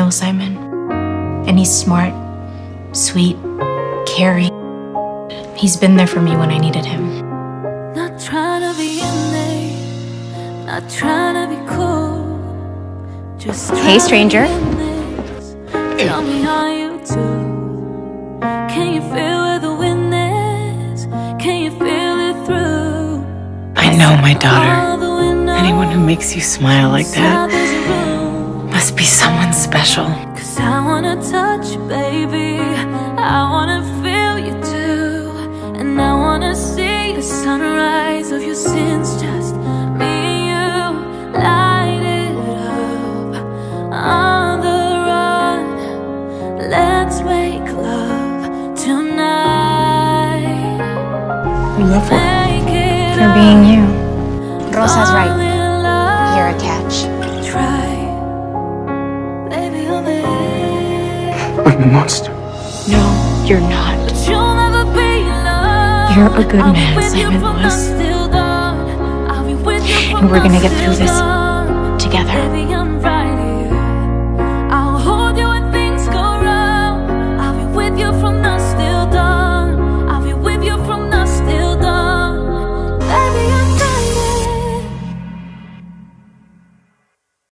know Simon. And he's smart, sweet, caring. He's been there for me when I needed him. Not trying to be in there, not trying to be cool. Just Hey, stranger. Tell me how you do. Can you feel where the wind is? Can you feel it through? I know, my daughter. Anyone who makes you smile like that there's a room. Must be someone special. Cause I wanna touch you, baby. I wanna feel you too. And I wanna see the sunrise of your sins. Just me and you. Light it up on the run. Let's make love tonight. Love her. Make it For being you. Rosa's right. You're a catch. Try. Baby, you're. I'm a monster. No, you're not. But you'll never be alone. You're a good I'll man, with Simon from was. dusk till dawn. I'll be with you from And we're gonna get through till this